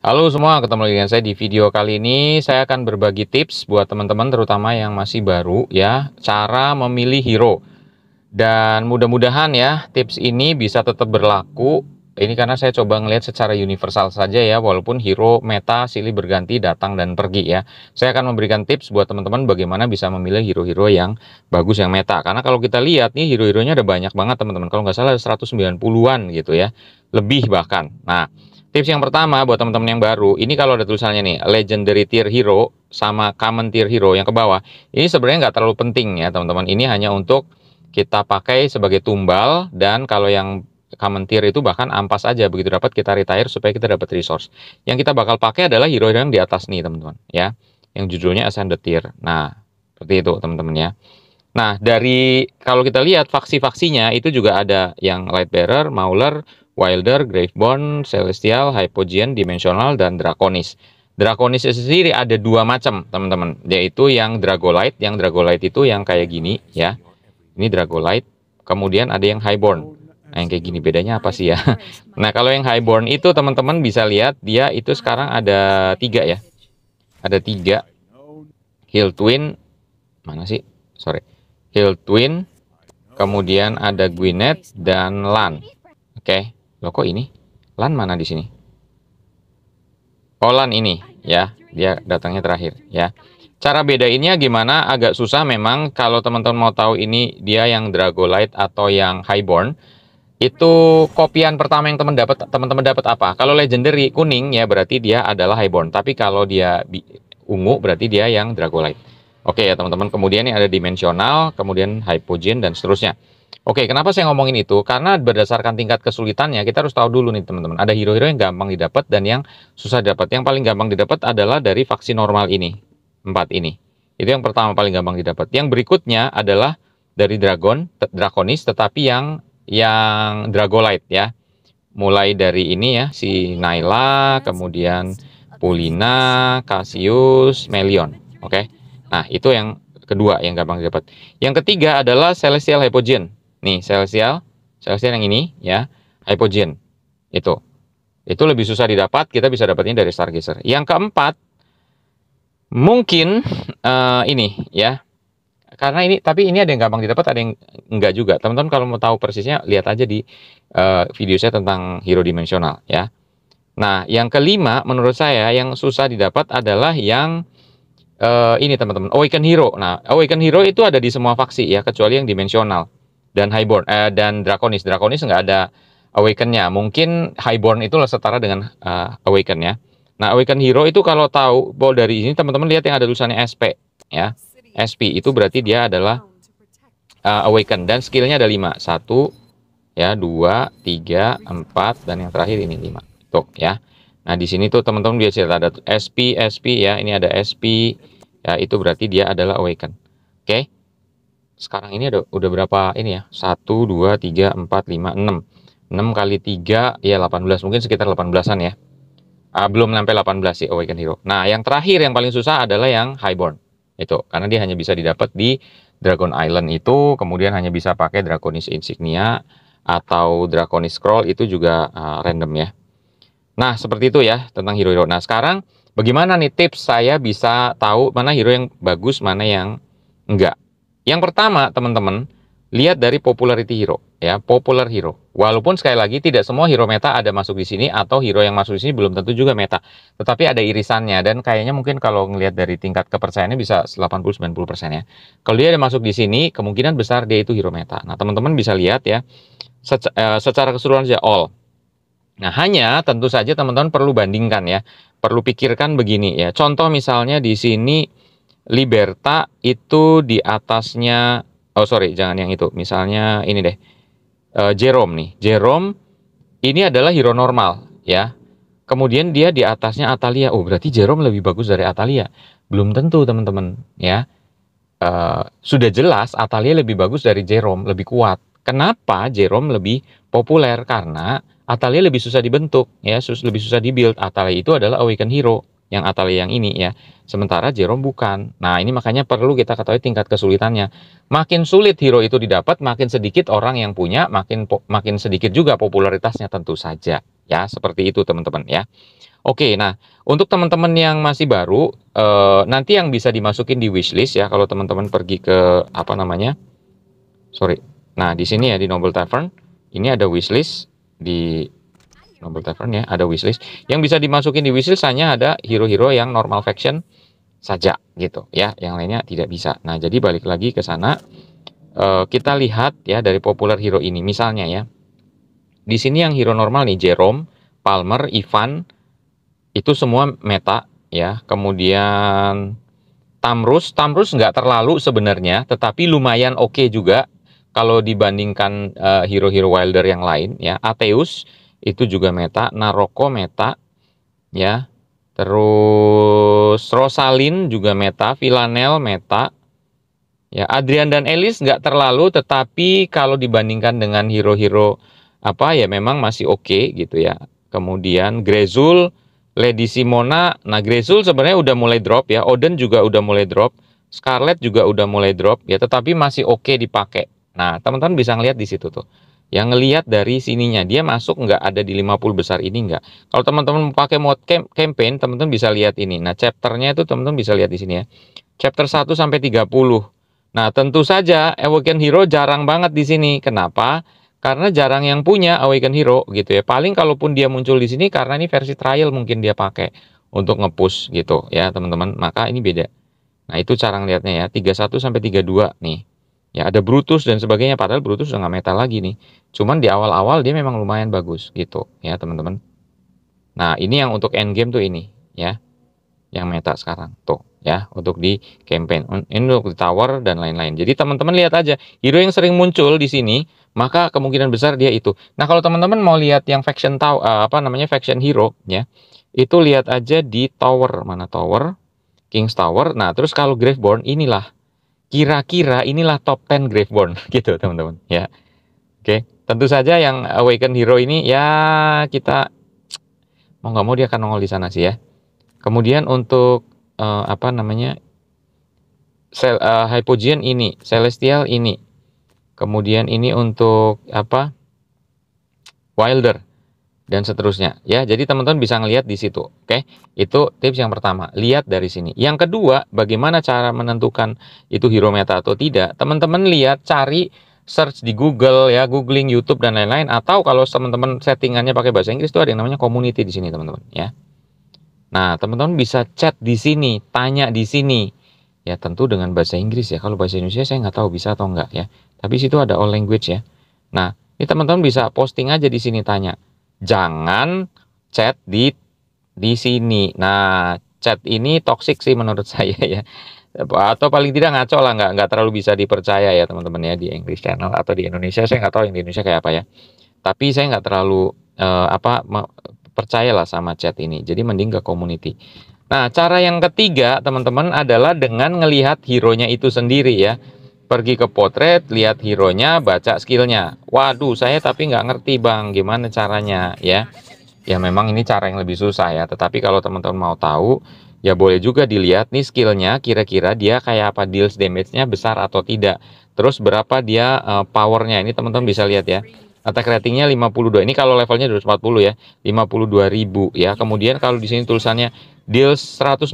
Halo semua, ketemu lagi dengan saya di video kali ini. Saya akan berbagi tips buat teman-teman terutama yang masih baru ya, cara memilih hero. Dan mudah-mudahan ya tips ini bisa tetap berlaku ini karena saya coba ngelihat secara universal saja ya, walaupun hero meta silih berganti datang dan pergi ya. Saya akan memberikan tips buat teman-teman bagaimana bisa memilih hero-hero yang bagus yang meta. Karena kalau kita lihat nih hero-heronya ada banyak banget teman-teman. Kalau nggak salah 190-an gitu ya, lebih bahkan. Nah, tips yang pertama buat teman-teman yang baru, ini kalau ada tulisannya nih, legendary tier hero sama common tier hero yang ke bawah. Ini sebenarnya nggak terlalu penting ya teman-teman. Ini hanya untuk kita pakai sebagai tumbal dan kalau yang common tier itu bahkan ampas aja begitu dapat kita retire supaya kita dapat resource. Yang kita bakal pakai adalah hero yang di atas nih teman-teman ya, yang judulnya ascended tier. Nah seperti itu teman-teman ya. Nah dari kalau kita lihat faksi-faksinya itu juga ada yang light bearer, mauler, wilder, gravebond, celestial, hypogean, dimensional dan draconis. Draconis sendiri ada dua macam teman-teman, yaitu yang dragolite. Yang dragolite itu yang kayak gini ya. Ini dragolite. Kemudian ada yang highborn. Nah, yang kayak gini bedanya apa sih ya? Nah, kalau yang highborn itu teman-teman bisa lihat dia itu sekarang ada tiga ya. Ada tiga. Hill Twin. Mana sih? Sorry. Hill Twin. Kemudian ada Gwyneth dan Lan. Oke. Okay. Loh kok ini? Lan mana di sini? Oh, ini ya. Dia datangnya terakhir ya. Cara bedainnya gimana agak susah memang kalau teman-teman mau tahu ini dia yang Dragolite atau yang Highborn itu kopian pertama yang teman dapat teman-teman dapat apa? Kalau legendary kuning ya berarti dia adalah highborn. Tapi kalau dia ungu berarti dia yang dragolite. Oke ya teman-teman. Kemudian ini ada dimensional, kemudian hypogen dan seterusnya. Oke, kenapa saya ngomongin itu? Karena berdasarkan tingkat kesulitannya kita harus tahu dulu nih teman-teman. Ada hero-hero yang gampang didapat dan yang susah dapat. Yang paling gampang didapat adalah dari faksi normal ini, empat ini. Itu yang pertama paling gampang didapat. Yang berikutnya adalah dari dragon, draconis, tetapi yang yang Dragolite ya. Mulai dari ini ya, si Naila, kemudian Pulina, Cassius, Melion. Oke. Nah, itu yang kedua yang gampang didapat. Yang ketiga adalah Celestial Hypogean. Nih, Celestial, Celestial yang ini ya, Hypogean. Itu. Itu lebih susah didapat, kita bisa dapatnya dari Stargazer. Yang keempat mungkin uh, ini ya karena ini tapi ini ada yang gampang didapat ada yang enggak juga teman-teman kalau mau tahu persisnya lihat aja di uh, video saya tentang hero dimensional ya nah yang kelima menurut saya yang susah didapat adalah yang uh, ini teman-teman awaken hero nah awaken hero itu ada di semua faksi ya kecuali yang dimensional dan highborn eh, dan draconis. Draconis nggak ada awakennya. Mungkin highborn itu setara dengan uh, awaken ya nah awaken hero itu kalau tahu bahwa dari ini teman-teman lihat yang ada tulisannya SP ya. SP itu berarti dia adalah uh, awaken. Dan skillnya ada 5 1 ya 2 3 4 dan yang terakhir ini 5 tuh ya. Nah di sini tuh teman-teman biasa ada SP SP ya. Ini ada SP ya. Itu berarti dia adalah awaken. Oke? okay? Sekarang ini ada udah berapa ini ya? 1 2 3 4 5 6 6 kali 3 ya 18 mungkin sekitar 18an ya. Uh, belum sampai 18 sih awaken hero. Nah yang terakhir yang paling susah adalah yang highborn. Itu karena dia hanya bisa didapat di Dragon Island itu kemudian hanya bisa pakai Draconis Insignia atau Draconis Scroll itu juga uh, random ya. Nah seperti itu ya tentang hero-hero. Nah sekarang bagaimana nih tips saya bisa tahu mana hero yang bagus mana yang enggak yang pertama teman-teman lihat dari popularity hero ya popular hero. Walaupun sekali lagi tidak semua hero meta ada masuk di sini atau hero yang masuk di sini belum tentu juga meta. Tetapi ada irisannya dan kayaknya mungkin kalau ngelihat dari tingkat kepercayaannya bisa 80-90% ya. Kalau dia ada masuk di sini kemungkinan besar dia itu hero meta. Nah teman-teman bisa lihat ya eh, secara keseluruhan saja all. Nah hanya tentu saja teman-teman perlu bandingkan ya. Perlu pikirkan begini ya. Contoh misalnya di sini Liberta itu di atasnya oh sorry jangan yang itu. Misalnya ini deh. Uh, Jerome nih. Jerome ini adalah hero normal ya. Kemudian dia di atasnya Atalia. Oh berarti Jerome lebih bagus dari Atalia. Belum tentu teman-teman ya. Uh, sudah jelas Atalia lebih bagus dari Jerome lebih kuat. Kenapa Jerome lebih populer? Karena Atalia lebih susah dibentuk ya. Sus lebih susah dibuild. Atalia itu adalah awaken hero yang Atalia yang ini ya. Sementara Jerome bukan. Nah, ini makanya perlu kita ketahui tingkat kesulitannya. Makin sulit hero itu didapat, makin sedikit orang yang punya, makin makin sedikit juga popularitasnya tentu saja. Ya, seperti itu teman-teman ya. Oke, nah untuk teman-teman yang masih baru, uh, nanti yang bisa dimasukin di wishlist ya kalau teman-teman pergi ke apa namanya? Sorry. Nah di sini ya di Noble Tavern, ini ada wishlist di Noble Tavern ya, ada wishlist. Yang bisa dimasukin di wishlist hanya ada hero-hero yang normal faction saja gitu ya, yang lainnya tidak bisa. Nah jadi balik lagi ke sana, uh, kita lihat ya dari populer hero ini, misalnya ya, di sini yang hero normal nih Jerome, Palmer, Ivan itu semua meta ya kemudian Tamrus Tamrus nggak terlalu sebenarnya tetapi lumayan oke okay juga kalau dibandingkan uh, hero-hero Wilder yang lain ya Ateus itu juga meta. Naroko meta ya. Terus Rosalin juga meta. Villanel meta. Ya Adrian dan Elis nggak terlalu tetapi kalau dibandingkan dengan hero-hero apa ya memang masih oke okay, gitu ya. Kemudian Grezul Lady Simona, nah Grezul sebenarnya udah mulai drop ya, Odin juga udah mulai drop, Scarlet juga udah mulai drop ya, tetapi masih oke okay dipakai. Nah, teman-teman bisa ngelihat di situ tuh. Yang ngelihat dari sininya dia masuk nggak ada di 50 besar ini nggak. Kalau teman-teman pakai mode campaign, teman-teman bisa lihat ini. Nah, chapternya itu teman-teman bisa lihat di sini ya. Chapter 1 sampai 30. Nah, tentu saja Awaken Hero jarang banget di sini. Kenapa? karena jarang yang punya Awaken Hero gitu ya. Paling kalaupun dia muncul di sini karena ini versi trial mungkin dia pakai untuk ngepush gitu ya teman-teman. Maka ini beda. Nah itu cara ngeliatnya ya 31 sampai 32 nih. Ya ada Brutus dan sebagainya padahal Brutus udah nggak meta lagi nih. Cuman di awal-awal dia memang lumayan bagus gitu ya teman-teman. Nah ini yang untuk end game tuh ini ya. Yang meta sekarang. Tuh ya untuk di campaign. Untuk di tower dan lain-lain. Jadi teman-teman lihat aja hero yang sering muncul di sini maka kemungkinan besar dia itu. Nah kalau teman-teman mau lihat yang faction tahu uh, apa namanya faction hero ya itu lihat aja di tower. Mana tower? King's Tower. Nah terus kalau Graveborn inilah kira-kira inilah top 10 Graveborn gitu teman-teman ya oke tentu saja yang Awaken Hero ini ya kita mau nggak mau dia akan nongol di sana sih ya kemudian untuk uh, apa namanya sel, uh, hypogean ini, celestial ini. Kemudian ini untuk apa? Wilder dan seterusnya ya. Jadi teman-teman bisa ngelihat di situ. Oke. Itu tips yang pertama, lihat dari sini. Yang kedua, bagaimana cara menentukan itu hero meta atau tidak? Teman-teman lihat cari search di Google ya, googling YouTube dan lain-lain atau kalau teman-teman settingannya pakai bahasa Inggris itu ada yang namanya community di sini, teman-teman ya. Nah, teman-teman bisa chat di sini, tanya di sini. Ya, tentu dengan bahasa Inggris ya. Kalau bahasa Indonesia saya nggak tahu bisa atau enggak ya. Tapi situ ada all language ya. Nah, ini teman-teman bisa posting aja di sini tanya. Jangan chat di di sini. Nah, chat ini toxic sih menurut saya ya. Atau paling tidak ngaco lah, nggak nggak terlalu bisa dipercaya ya teman-teman ya di English Channel atau di Indonesia. Saya nggak tahu yang di Indonesia kayak apa ya. Tapi saya nggak terlalu uh, apa percayalah sama chat ini. Jadi mending ke community. Nah, cara yang ketiga, teman-teman, adalah dengan ngelihat hero-nya itu sendiri ya. Pergi ke potret, lihat hero-nya, baca skillnya. Waduh, saya tapi nggak ngerti bang, gimana caranya ya. Ya memang ini cara yang lebih susah ya. Tetapi kalau teman-teman mau tahu, ya boleh juga dilihat nih skillnya, kira-kira dia kayak apa deals damage-nya besar atau tidak. Terus berapa dia uh, powernya, ini teman-teman bisa lihat ya attack ratingnya 52 ini kalau levelnya 240 ya 52.000 ya. Kemudian kalau di sini tulisannya deal 160%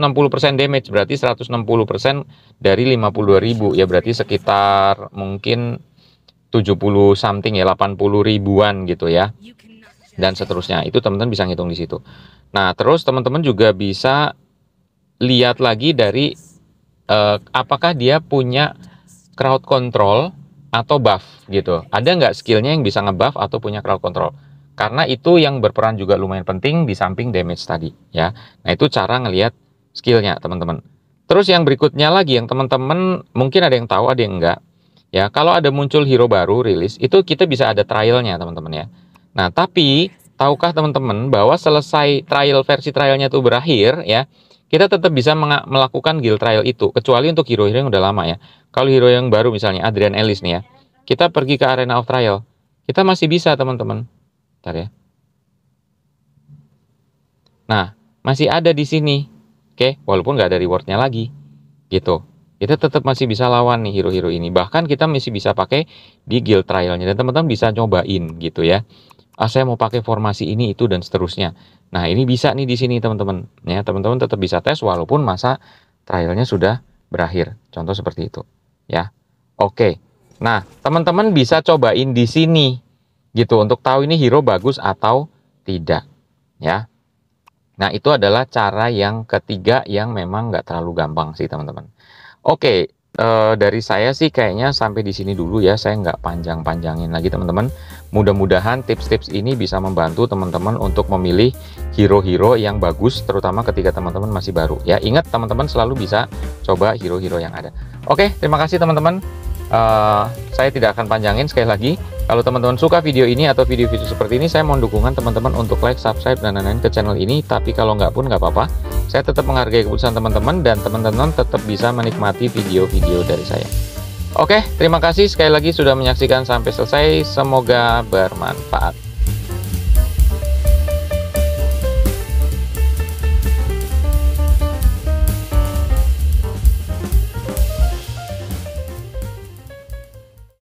damage berarti 160% dari 52.000 ya berarti sekitar mungkin 70 something ya 80 ribuan gitu ya. Dan seterusnya. Itu teman-teman bisa ngitung di situ. Nah terus teman-teman juga bisa lihat lagi dari uh, apakah dia punya crowd control atau buff gitu. Ada nggak skillnya yang bisa ngebuff atau punya crowd control? Karena itu yang berperan juga lumayan penting di samping damage tadi ya. Nah itu cara ngelihat skillnya teman-teman. Terus yang berikutnya lagi yang teman-teman mungkin ada yang tahu ada yang enggak. Ya kalau ada muncul hero baru rilis itu kita bisa ada trialnya teman-teman ya. Nah tapi tahukah teman-teman bahwa selesai trial versi trialnya itu berakhir ya kita tetap bisa melakukan guild trial itu kecuali untuk hero-hero yang udah lama ya. Kalau hero yang baru misalnya Adrian Ellis nih ya. Kita pergi ke arena of trial. Kita masih bisa teman-teman. Ntar ya. Nah masih ada di sini. Oke walaupun nggak ada rewardnya lagi. Gitu. Kita tetap masih bisa lawan nih hero-hero ini. Bahkan kita masih bisa pakai di guild trialnya. Dan teman-teman bisa nyobain gitu ya ah saya mau pakai formasi ini itu dan seterusnya. Nah, ini bisa nih di sini teman-teman. Ya, teman-teman tetap bisa tes walaupun masa trialnya sudah berakhir. Contoh seperti itu, ya. Oke. Nah, teman-teman bisa cobain di sini gitu untuk tahu ini hero bagus atau tidak, ya. Nah, itu adalah cara yang ketiga yang memang nggak terlalu gampang sih, teman-teman. Oke, uh, dari saya sih kayaknya sampai di sini dulu ya. Saya nggak panjang-panjangin lagi teman-teman. Mudah-mudahan tips-tips ini bisa membantu teman-teman untuk memilih hero-hero yang bagus, terutama ketika teman-teman masih baru. Ya, ingat teman-teman selalu bisa coba hero-hero yang ada. Oke, terima kasih teman-teman. Uh, saya tidak akan panjangin sekali lagi. Kalau teman-teman suka video ini atau video-video seperti ini, saya mohon dukungan teman-teman untuk like, subscribe, dan lain-lain ke channel ini. Tapi kalau nggak pun nggak apa-apa. Saya tetap menghargai keputusan teman-teman dan teman-teman tetap bisa menikmati video-video dari saya. Oke, terima kasih sekali lagi sudah menyaksikan sampai selesai. Semoga bermanfaat.